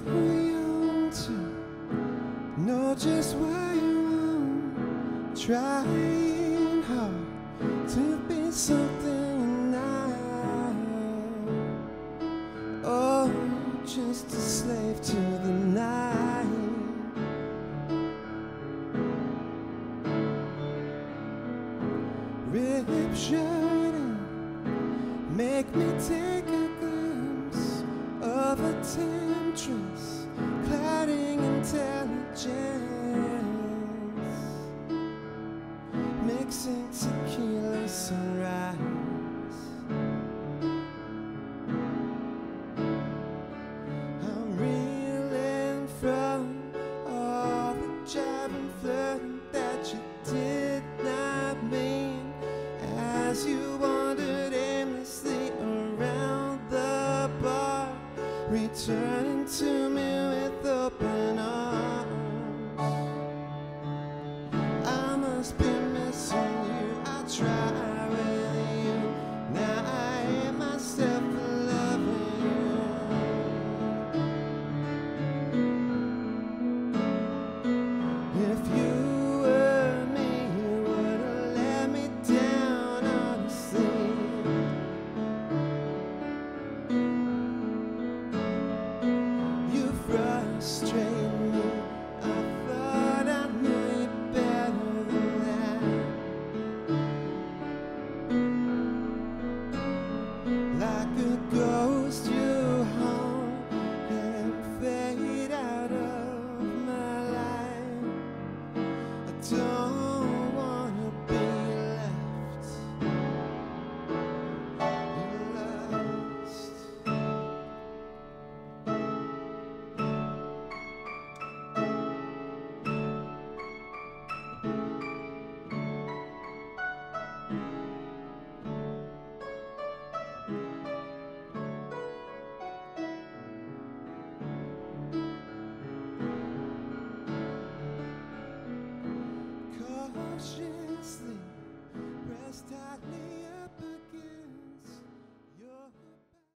young to know just what you want. Trying hard to be something now. Oh, just a slave to the night. Rip shooting, make me take a of a temptress, clouding intelligence, mixing returning to